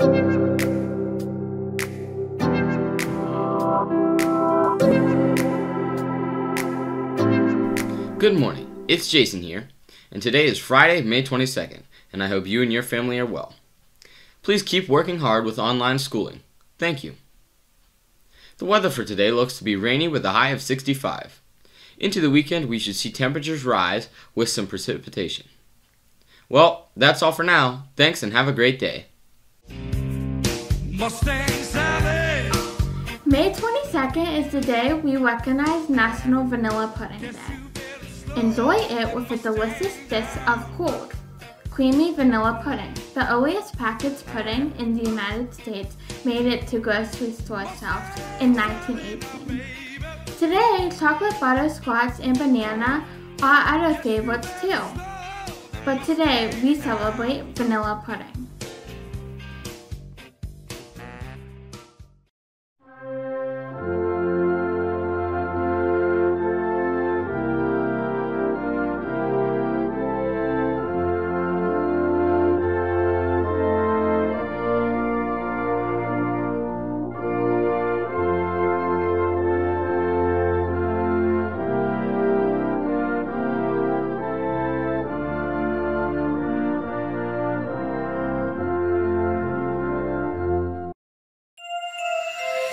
Good morning, it's Jason here, and today is Friday, May 22nd, and I hope you and your family are well. Please keep working hard with online schooling. Thank you. The weather for today looks to be rainy with a high of 65. Into the weekend, we should see temperatures rise with some precipitation. Well, that's all for now. Thanks and have a great day. May 22nd is the day we recognize National Vanilla Pudding Day. Enjoy it with a delicious dish of cold, creamy vanilla pudding, the earliest packaged pudding in the United States made it to grocery store shelves in 1918. Today, chocolate butterscotch and banana are our favorites too. But today, we celebrate vanilla pudding.